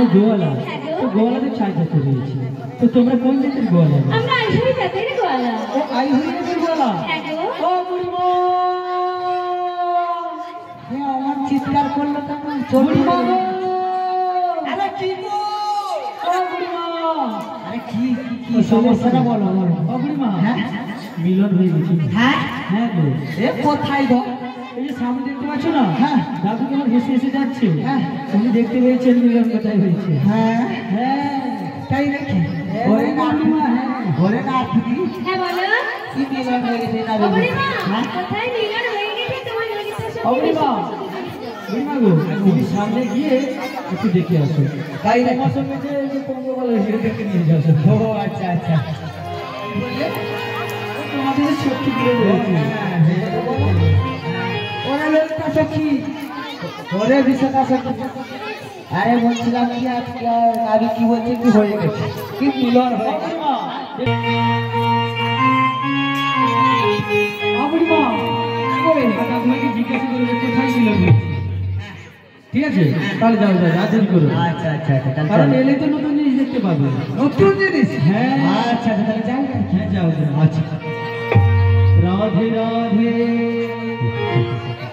ও গোয়ালা। তো গোয়ালাদের রয়েছে। তো তোমরা কোন জাতির গোয়ালা আমরা আইসরি জাতের গোয়ালা। ও আই হরি জাতির গোয়ালা? হ্যাঁ ও বুড়িমা! হ্যাঁ, আমার চিৎকার করল তখন বুড়িমা আরে কি গো? ও বুড়িমা! আরে কি কি কি সমস্যাটা বলো বলো। ও বুড়িমা হ্যাঁ? মিলন হয়ে গেছে। হ্যাঁ? হ্যাঁ গো। এ কোথায় গো? এই যে সামনে পাচ্ছ না? হ্যাঁ। দাদু তোমার হেসে হেসে যাচ্ছে। হ্যাঁ। তুমি দেখতে পেয়েছেন মিলন কোথায় হয়েছে? হ্যাঁ। হ্যাঁ। তাই নাকি? ঘরে না। হ্যাঁ। ঘরে না হ্যাঁ বলো। কি মিলন হয়ে গেছে না ও হ্যাঁ? কোথায় মিলন হয়ে গেছে তোমার ললিতা ও বুড়িমা বুড়িমা গো তুমি সামনে গিয়ে একটু দেখে আসো। তাই নাকি? তোমার সঙ্গে যে যে তোমাকে বলে সেটা দেখে নিয়ে আসো ও আচ্ছা আচ্ছা। তোমাদের সত্যি দিয়ে লোকটা সখী সখী আরে বলছিলাম কি আজকে কি বলছে কি হয়ে গেছে? কি মিলন হয়ে ঠিক আছে? তাহলে যাও যাও রাজন করো। আচ্ছা আচ্ছা আচ্ছা তাহলে এলে তো নতুন জিনিস দেখতে পাবে। নতুন জিনিস? হ্যাঁ। আচ্ছা আচ্ছা তাহলে যাই হ্যাঁ যাও যাও আচ্ছা। রাধে রাধে।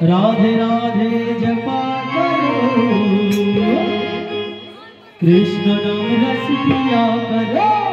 राधे राधे जपा करो। कृष्ण नाम रस पिया करो।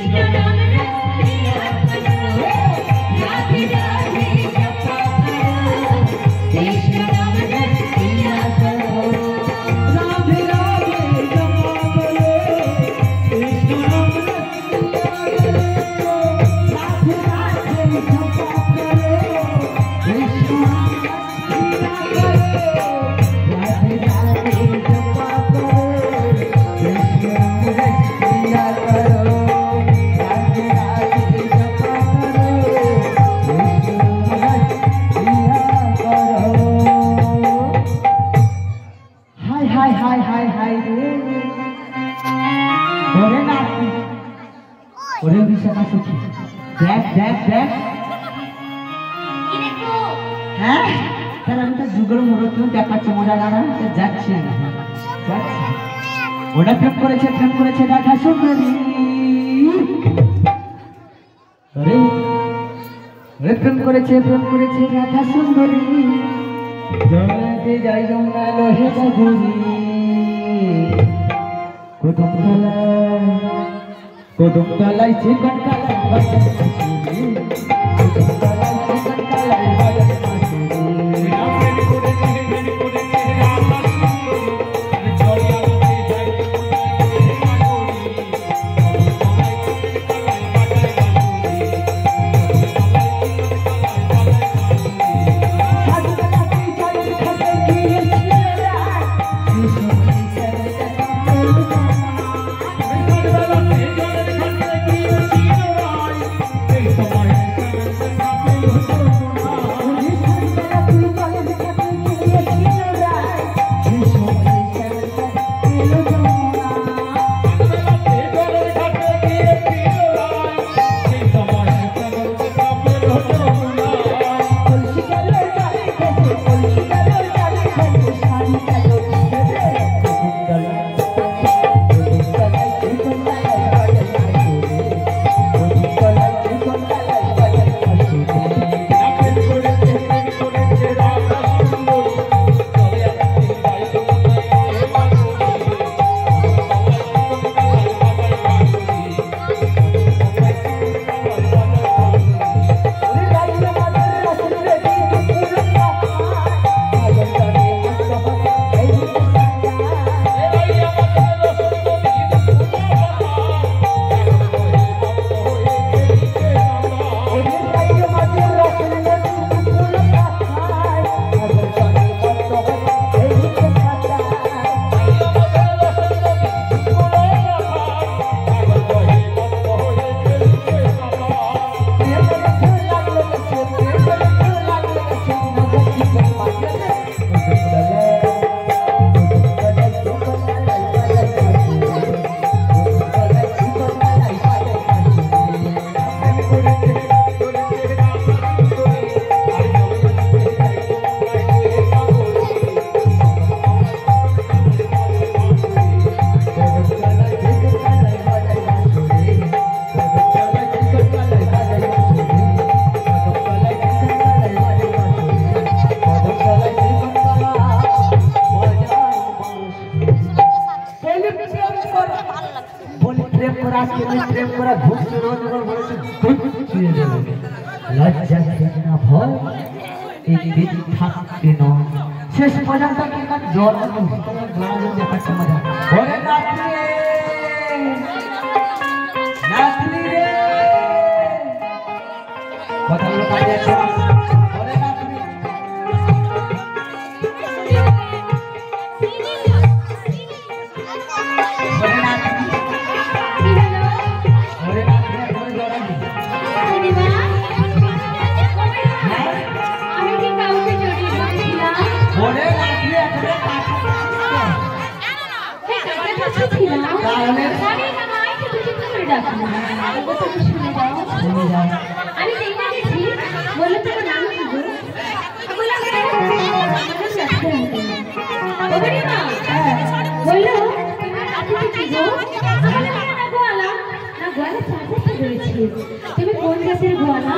Krishna ওটা প্রেম করেছে প্রেম করেছে দেখা সুন্দরী ওরে প্রেম করেছে প্রেম করেছে দেখা সুন্দরী জমাতে যাই যমুনা লোহে বগুড়ি কদম তলায় কদম তলায় চিকন কালায় কি তুমি কোন গাছের গোয়ালা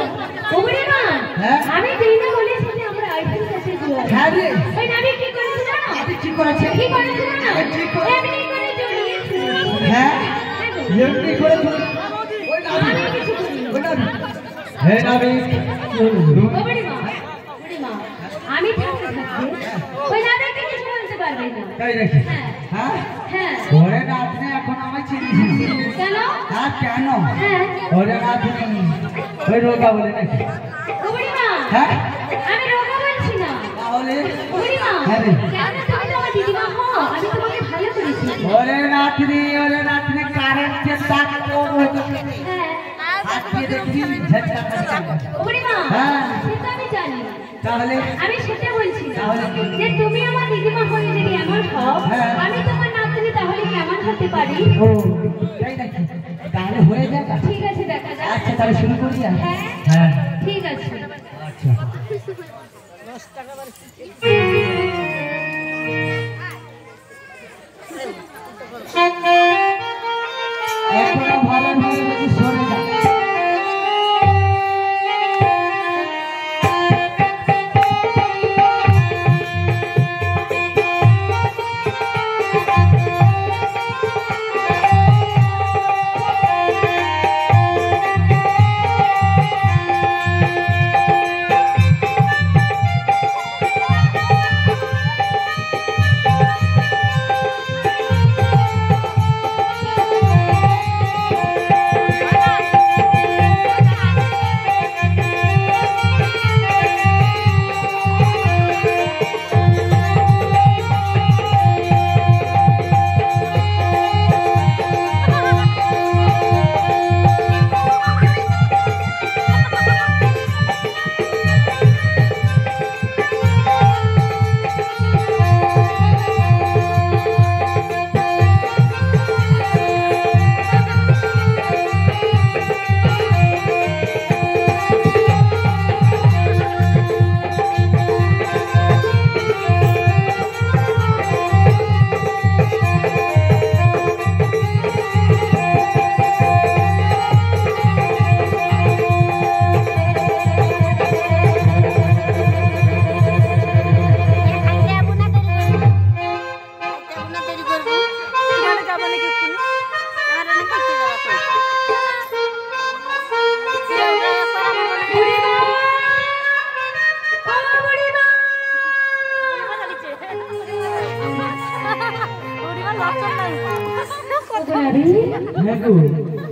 হ্যাঁ? আমি যেই না বলেছি আমরা আইফেল গাছের গোয়ালা হ্যাঁ রে। ওই নামি কি করেছে জানো আপনি কি করেছে কি করেছে জানো এ, কি এমনি করে জড়িয়েছে হ্যাঁ হ্যাঁ এমনি করে ওই নাবি আমি কিছু করিনি। ওই নাবি হে নাবি কি হলো ও বুড়িমা, বুড়িমা, আমি থাকতে থাকতে ওই দাদাকে কিছু বলতে পারবে না তাই নাকি হ্যাঁ? হ্যাঁ হ্যাঁ ওরে নাতনি এখন আমায় চিনিস কেন? হ্যাঁ কেন? হ্যাঁ। ওরে নাতনি ওই রোগা বলে নাকি? হ্যাঁ? আমি রোগা বলছি না। তাহলে? হ্যাঁ তুমি ভালো করেছি। ওরে নাতনি কারেন্টের তাক কোন হতো হ্যাঁ আজকে দেখি ঝটকা খাচ্ছে হ্যাঁ। সেটা আমি জানি। তাহলে? আমি সেটা বলছি তাহলে যে তুমি আমার ও তাই নাকি তাহলে হয়ে যাক ঠিক আছে দেখা যাক। আচ্ছা তাহলে শুরু করি হ্যাঁ হ্যাঁ। ঠিক আছে। আচ্ছা। এখনও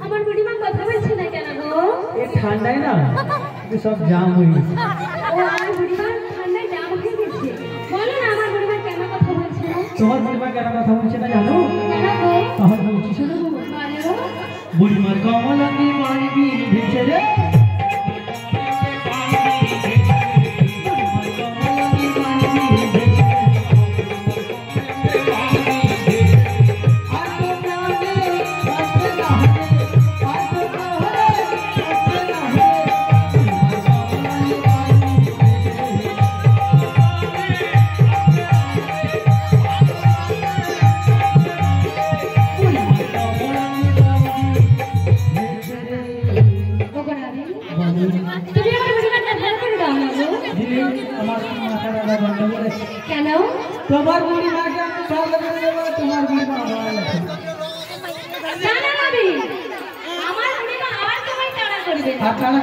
আমার বুড়িমা কথা বলছে না কেন গো? এই ঠান্ডায় না সব জাম হয়ে গেছে। ও আমার বুড়িমার ঠান্ডায় জাম হয়ে গেছে। বলো না আমার বুড়িমা কেন কথা বলছে না? তোমার বুড়িমা কেন কথা বলছে না জানো? আমার বলছি শোনো বুড়িমার কমলাঙ্গি মারবি ভেছে রে।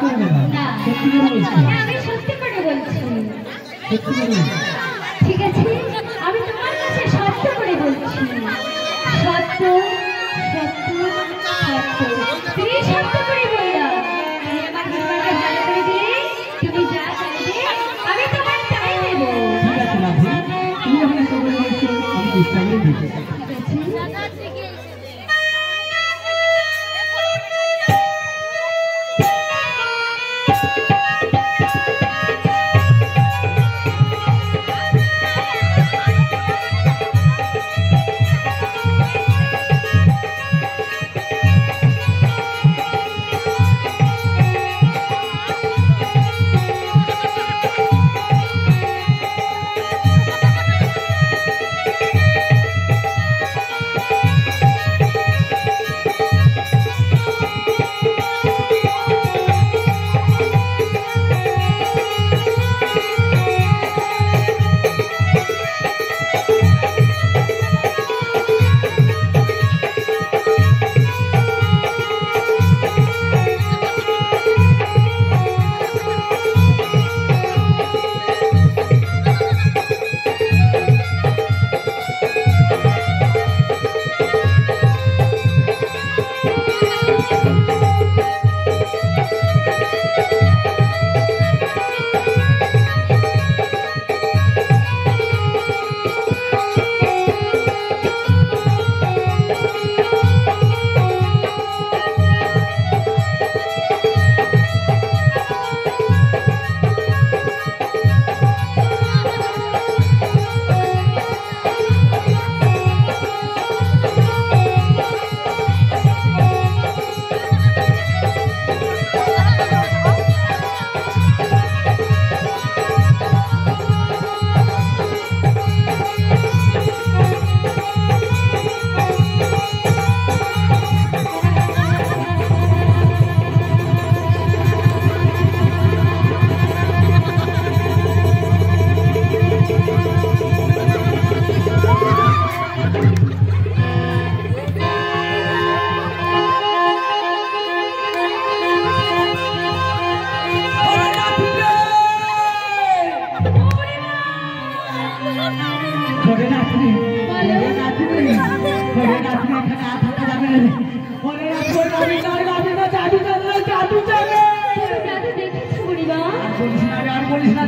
করবে। না। সত্যি করে বলছি। আমি সত্যি করে বলছি। সত্যি করে ঠিক আছে? আমি তোমার কাছে সত্য করে বলছি। সত্য সত্য সত্য। তুমি সত্য করে বললাম। তুমি আমার জীবনকে ভালো করে দিলে তুমি যা চাইবে আমি তোমার তাই দেব। ঠিক আছে তুমি করে বলছো আমি চেষ্টা করে দিচ্ছি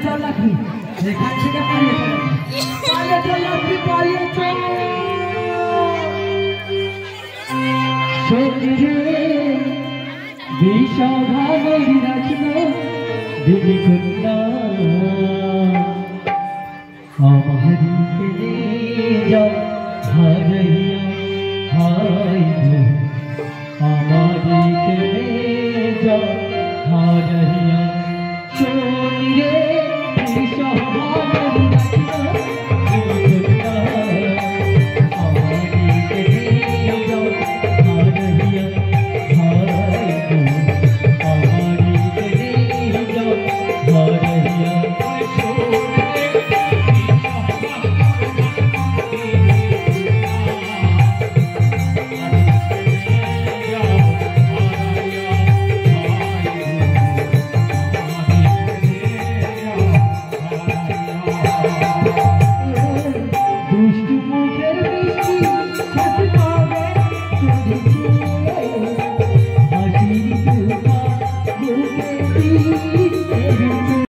চল লাঠি এখান থেকে পালিয়ে পালিয়ে চল লাঠি পালিয়ে চল সত্যি বিষভাব বিরাজল কন্যা আমার যাও হাই